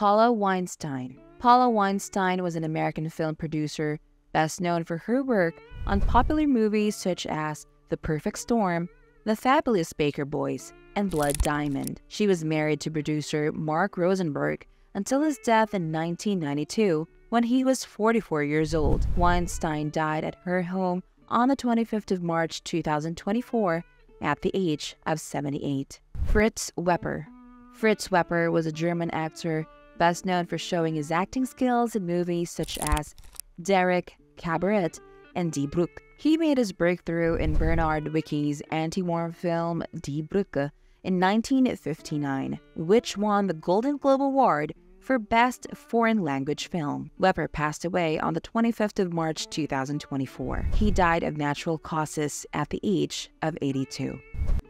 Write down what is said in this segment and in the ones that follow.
Paula Weinstein. Paula Weinstein was an American film producer, best known for her work on popular movies such as The Perfect Storm, The Fabulous Baker Boys, and Blood Diamond. She was married to producer Mark Rosenberg until his death in 1992 when he was 44 years old. Weinstein died at her home on the 25th of March 2024 at the age of 78. Fritz Wepper Fritz Wepper was a German actor best known for showing his acting skills in movies such as Derrick, Cabaret, and Die Brücke. He made his breakthrough in Bernhard Wicki's anti-war film Die Brücke in 1959, which won the Golden Globe Award for Best Foreign Language Film. Wepper passed away on the 25th of March 2024. He died of natural causes at the age of 82.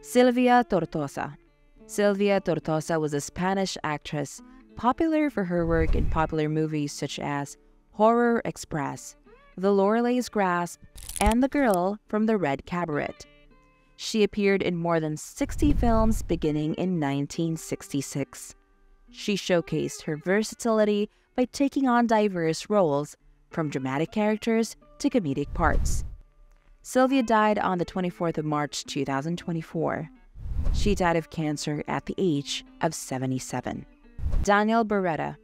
Silvia Tortosa Silvia Tortosa was a Spanish actress popular for her work in popular movies such as Horror Express, The Lorelei's Grasp, and The Girl from the Red Cabaret. She appeared in more than 60 films beginning in 1966. She showcased her versatility by taking on diverse roles, from dramatic characters to comedic parts. Silvia died on the 24th of March 2024. She died of cancer at the age of 77. Daniel Beretta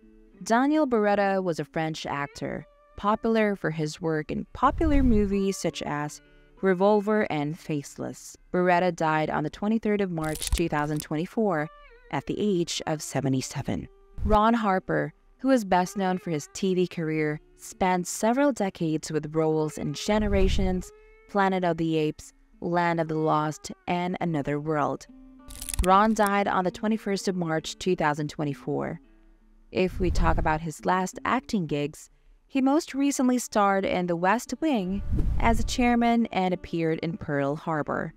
Daniel Beretta was a French actor, popular for his work in popular movies such as Revolver and Faceless. Beretta died on the 23rd of March 2024 at the age of 77. Ron Harper, who is best known for his TV career, spanned several decades with roles in Generations, Planet of the Apes, Land of the Lost, and Another World. Ron died on the 21st of March 2024. If we talk about his last acting gigs, he most recently starred in The West Wing as a chairman and appeared in Pearl Harbor.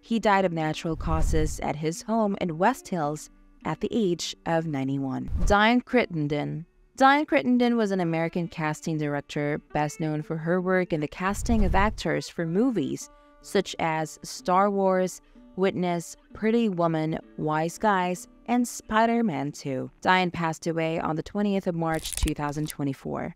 He died of natural causes at his home in West Hills at the age of 91. Diane Crittenden Diane Crittenden was an American casting director best known for her work in the casting of actors for movies such as Star Wars, Witness, Pretty Woman, Wise Guys, and Spider Man 2. Diane passed away on the 20th of March 2024.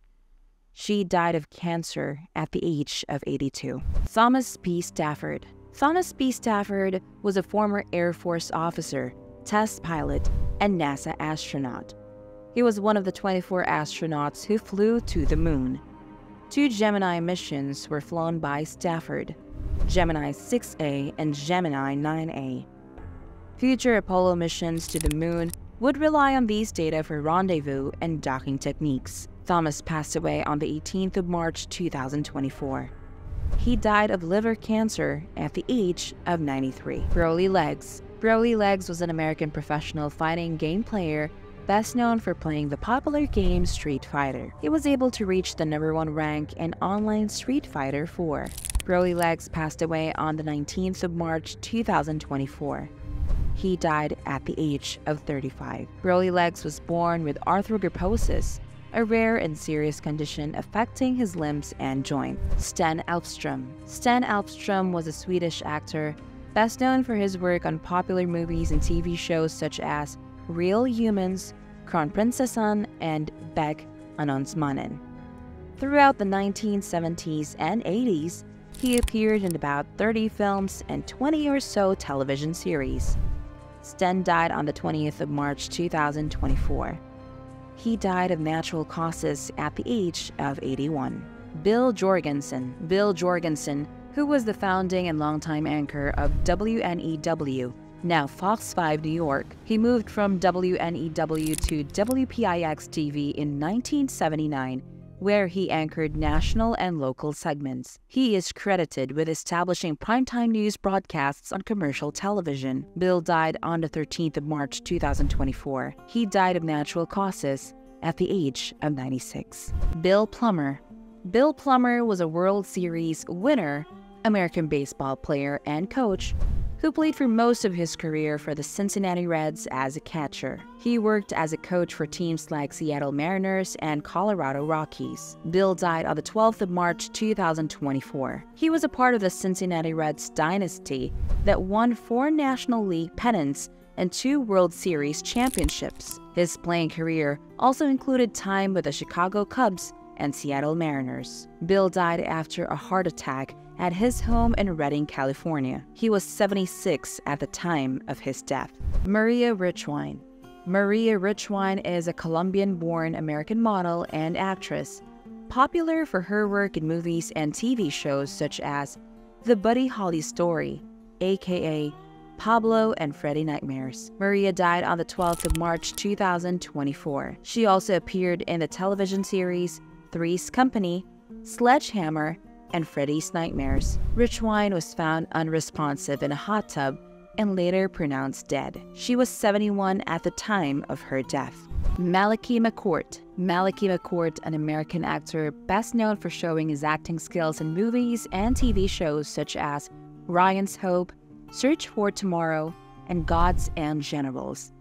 She died of cancer at the age of 82. Thomas P. Stafford. Thomas P. Stafford was a former Air Force officer, test pilot, and NASA astronaut. He was one of the 24 astronauts who flew to the moon. Two Gemini missions were flown by Stafford. Gemini 6A, and Gemini 9A. Future Apollo missions to the moon would rely on these data for rendezvous and docking techniques. Thomas passed away on the 18th of March 2024. He died of liver cancer at the age of 93. Broly Legs Broly Legs was an American professional fighting game player best known for playing the popular game Street Fighter. He was able to reach the number one rank in online Street Fighter 4. Broly Legs passed away on the 19th of March 2024. He died at the age of 35. Broly Legs was born with arthrogryposis, a rare and serious condition affecting his limbs and joints. Sten Elfstrom Sten Elfstrom was a Swedish actor, best known for his work on popular movies and TV shows such as Real Humans, Kronprinsessan, and Beck Annonsmannen. Throughout the 1970s and 80s, he appeared in about 30 films and 20 or so television series. Sten died on the 20th of March 2024. He died of natural causes at the age of 81. Bill Jorgensen. Bill Jorgensen, who was the founding and longtime anchor of WNEW, now Fox 5 New York. He moved from WNEW to WPIX TV in 1979 where he anchored national and local segments. He is credited with establishing primetime news broadcasts on commercial television. Bill died on the 13th of March 2024. He died of natural causes at the age of 96. Bill Plummer Bill Plummer was a World Series winner, American baseball player and coach who played for most of his career for the Cincinnati Reds as a catcher. He worked as a coach for teams like Seattle Mariners and Colorado Rockies. Bill died on the 12th of March 2024. He was a part of the Cincinnati Reds dynasty that won four National League pennants and two World Series championships. His playing career also included time with the Chicago Cubs and Seattle Mariners. Bill died after a heart attack at his home in Redding, California. He was 76 at the time of his death. Maria Richwine Maria Richwine is a Colombian-born American model and actress, popular for her work in movies and TV shows such as The Buddy Holly Story, aka Pablo and Freddy Nightmares. Maria died on the 12th of March 2024. She also appeared in the television series Three's Company, Sledgehammer, and Freddy's Nightmares. Richwine was found unresponsive in a hot tub and later pronounced dead. She was 71 at the time of her death. Malachi McCourt. Malachi McCourt, an American actor best known for showing his acting skills in movies and TV shows such as Ryan's Hope, Search for Tomorrow, and Gods and Generals,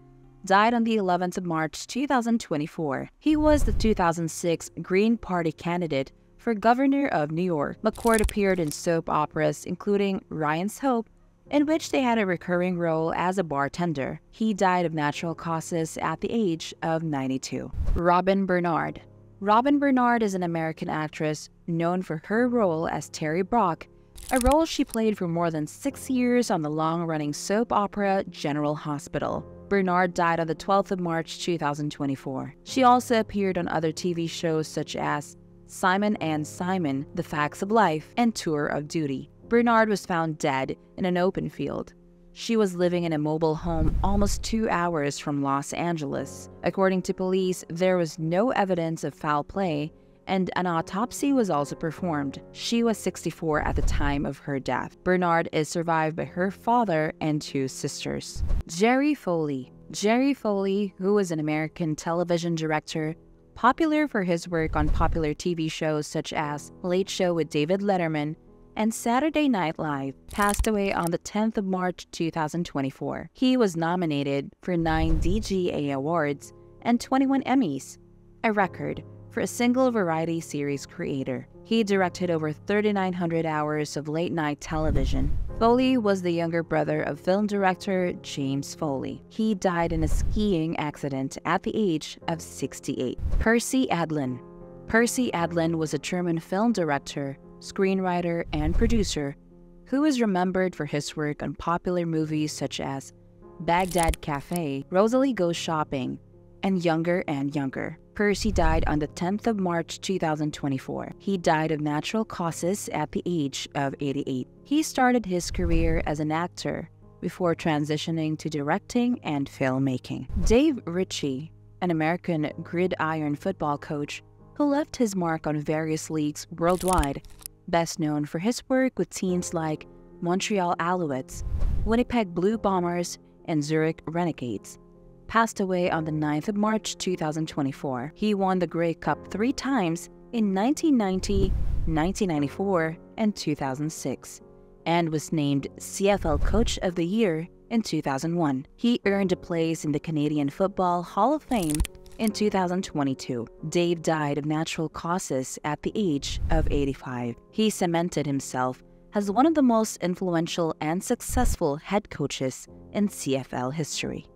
died on the 11th of March 2024. He was the 2006 Green Party candidate for governor of New York. McCourt appeared in soap operas including Ryan's Hope, in which they had a recurring role as a bartender. He died of natural causes at the age of 92. Robin Bernard Robin Bernard is an American actress known for her role as Terry Brock, a role she played for more than six years on the long-running soap opera General Hospital. Bernard died on the 12th of March 2024. She also appeared on other TV shows such as Simon and Simon, The Facts of Life, and Tour of Duty. Bernard was found dead in an open field. She was living in a mobile home almost two hours from Los Angeles. According to police, there was no evidence of foul play, and an autopsy was also performed. She was 64 at the time of her death. Bernard is survived by her father and two sisters. Jerry Foley Jerry Foley, who was an American television director, popular for his work on popular TV shows such as Late Show with David Letterman and Saturday Night Live, passed away on the 10th of March 2024. He was nominated for 9 DGA Awards and 21 Emmys, a record for a single variety series creator. He directed over 3,900 hours of late night television. Foley was the younger brother of film director James Foley. He died in a skiing accident at the age of 68. Percy Adlon Percy Adlon was a German film director screenwriter, and producer, who is remembered for his work on popular movies such as Baghdad Cafe, Rosalie Goes Shopping, and Younger and Younger. Percy died on the 10th of March 2024. He died of natural causes at the age of 88. He started his career as an actor before transitioning to directing and filmmaking. Dave Ritchie, an American gridiron football coach who left his mark on various leagues worldwide, best known for his work with teams like Montreal Alouettes, Winnipeg Blue Bombers, and Zurich Renegades. Passed away on the 9th of March 2024. He won the Grey Cup three times in 1990, 1994, and 2006, and was named CFL Coach of the Year in 2001. He earned a place in the Canadian Football Hall of Fame in 2022. Dave died of natural causes at the age of 85. He cemented himself as one of the most influential and successful head coaches in CFL history.